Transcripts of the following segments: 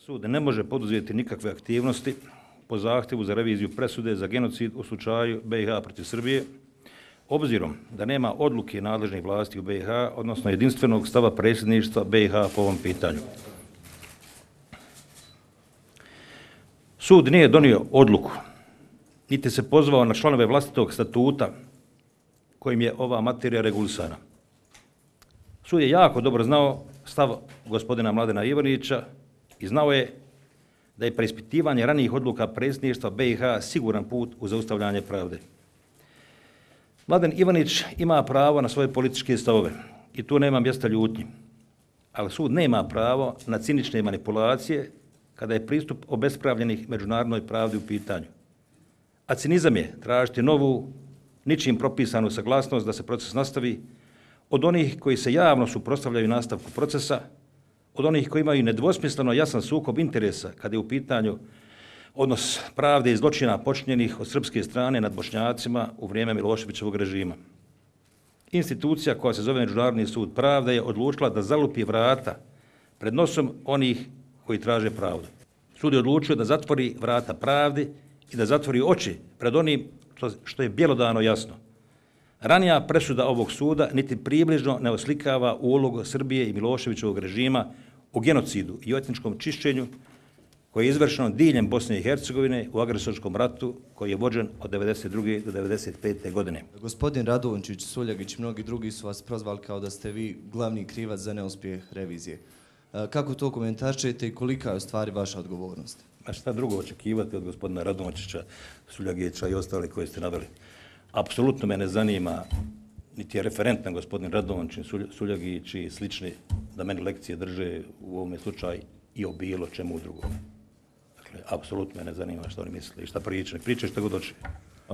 Sud ne može poduzeti nikakve aktivnosti po zahtjevu za reviziju presude za genocid u slučaju BiH protiv Srbije, obzirom da nema odluke nadležnih vlasti u BiH, odnosno jedinstvenog stava predsjedništva BiH po ovom pitanju. Sud nije donio odluku, niti se pozvao na članove vlastitog statuta kojim je ova materija regulisana. Sud je jako dobro znao stav gospodina Mladena Ivanića i znao je da je preispitivanje ranijih odluka predsjedništva BiH siguran put u zaustavljanje pravde. Mladen Ivanić ima pravo na svoje političke stavove i tu nema mjesta ljutnji. Ali sud nema pravo na cinične manipulacije kada je pristup obespravljenih međunarodnoj pravdi u pitanju. A cinizam je tražiti novu, ničim propisanu saglasnost da se proces nastavi od onih koji se javno suprostavljaju nastavku procesa, od onih koji imaju nedvosmisleno jasan sukob interesa kada je u pitanju odnos pravde i zločina počinjenih od srpske strane nad bošnjacima u vrijeme Miloševićevog režima. Institucija koja se zove Međunarodni sud pravde je odlučila da zalupi vrata pred nosom onih koji traže pravdu. Sud je odlučio da zatvori vrata pravdi i da zatvori oči pred onim što je bjelodano jasno. Ranija presuda ovog suda niti približno ne oslikava ulogu Srbije i Miloševićevog režima u genocidu i etničkom čišćenju koji je izvršeno diljem Bosne i Hercegovine u agresorskom ratu koji je vođen od 1992. do 1995. godine. Gospodin Radovončić, Suljagić i mnogi drugi su vas prozvali kao da ste vi glavni krivac za neuspjeh revizije. E, kako to komentarčujete i kolika je u stvari vaša odgovornost? A šta drugo očekivati od gospodina Radovončića, Suljagića i ostale koje ste naveli? Apsolutno me ne zanima niti je referent na gospodin Radovančin, Suljagić i slični da meni lekcije drže u ovome slučaju i o bilo čemu drugom. Dakle, apsolutno me ne zanima što oni misle i šta pričaju. priče što god oči.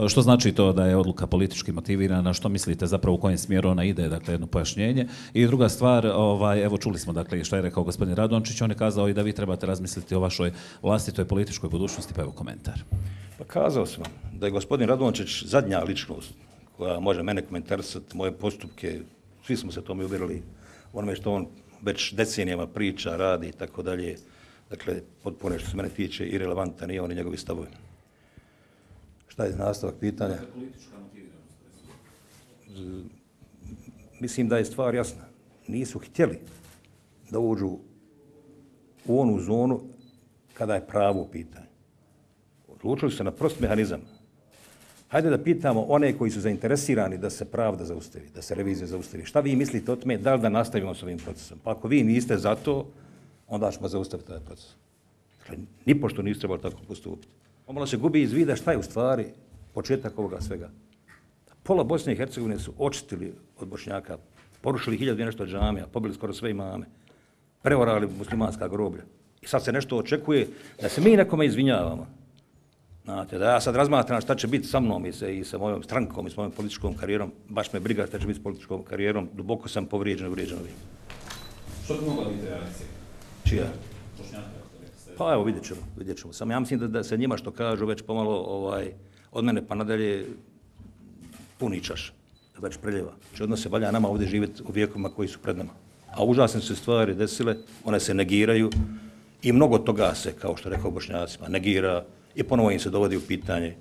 Što znači to da je odluka politički motivirana? Što mislite zapravo u kojem smjeru ona ide? Dakle, jedno pojašnjenje. I druga stvar, ovaj, evo čuli smo dakle, što je rekao gospodin Radončić, on je kazao i da vi trebate razmisliti o vašoj vlastitoj političkoj budućnosti, pa evo komentar. Pa kazao sam da je gospodin Radončić zadnja ličnost koja može mene komentarisati, moje postupke, svi smo se tome uvjerili, onome što on već decenijama priča, radi i tako dalje. Dakle, potpuno što se mene tiče i relevantan i on i njegovi stavovi. Šta je nastavak pitanja? Mislim da je stvar jasna. Nisu htjeli da uđu u onu zonu kada je pravo u Odlučili su se na prost mehanizam. Hajde da pitamo one koji su zainteresirani da se pravda zaustavi, da se revizija zaustavi. Šta vi mislite o tome, da li da nastavimo s ovim procesom? Pa ako vi niste za to, onda ćemo zaustaviti taj proces. Dakle, nipošto niste trebali tako postupiti. Pomalo se gubi iz vida šta je u stvari početak ovoga svega. Pola Bosne i Hercegovine su očistili od Bošnjaka, porušili hiljadu i nešto džamija, pobili skoro sve imame, prevorali muslimanska groblja. I sad se nešto očekuje da se mi nekome izvinjavamo. Znate, da ja sad razmatram šta će biti sa mnom i, se, i sa mojom strankom i s mojom političkom karijerom, baš me briga šta će biti s političkom karijerom, duboko sam povrijeđen, uvrijeđen ovim. Što bi mogla biti reakcija? Čija? Pa evo, vidjet ćemo, vidjet ćemo. Samo ja mislim da, da se njima što kažu već pomalo ovaj, od mene pa nadalje puni čaš, već preljeva. Če odnos se valja nama ovdje živjeti u vijekovima koji su pred nama. A užasne se stvari desile, one se negiraju i mnogo toga se, kao što rekao Bošnjacima, negira i ponovo im se dovodi u pitanje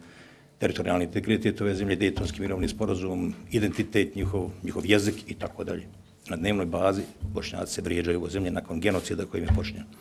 teritorijalni integritet ove zemlje, dejtonski mirovni sporozum, identitet njihov, njihov jezik i tako dalje. Na dnevnoj bazi Bošnjaci se vrijeđaju u zemlje nakon genocida kojim je počinjen.